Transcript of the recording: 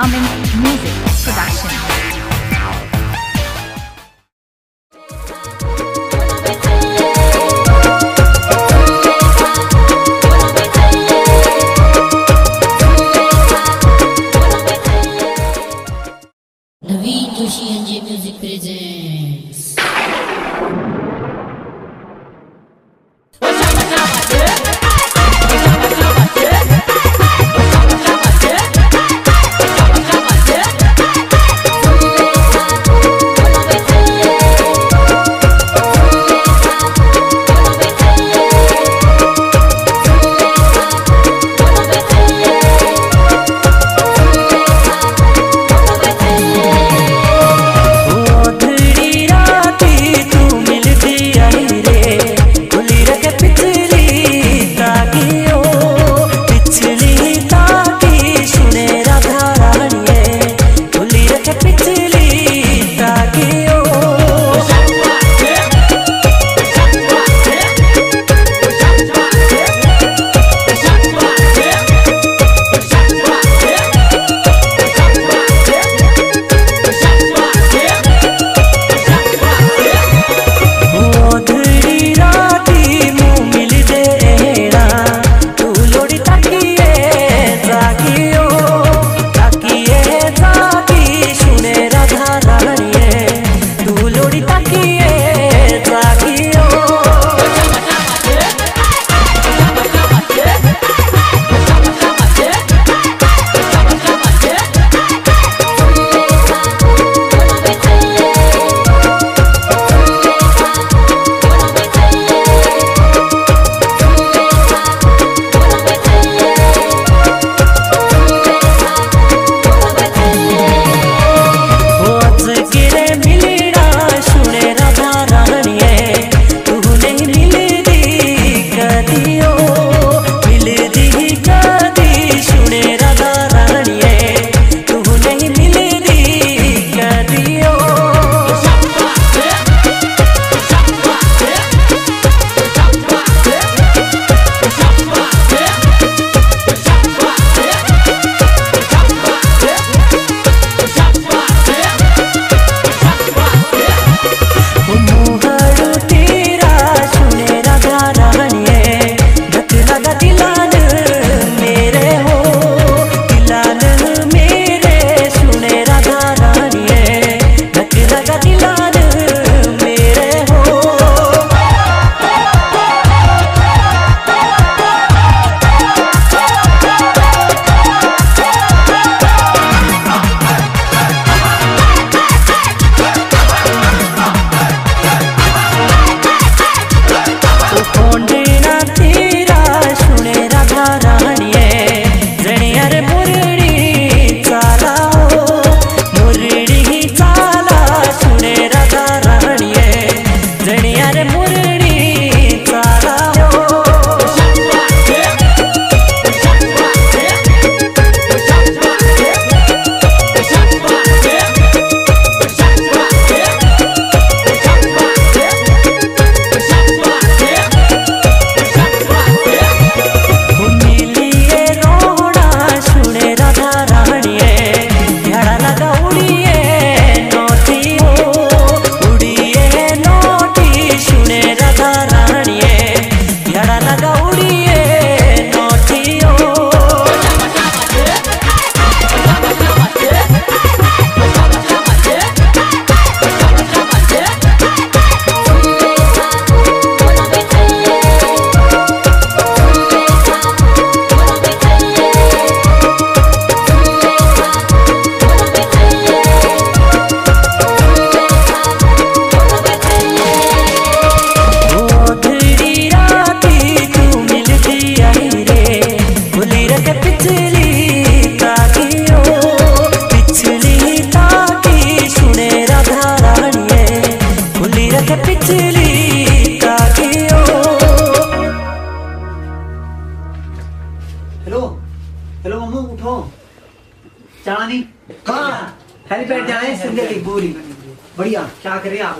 Amin Music Production. Hello मम्मू उठो। चलानी हाँ हेलीपैड जाए सिंधे पूरी बढ़िया क्या करे आप?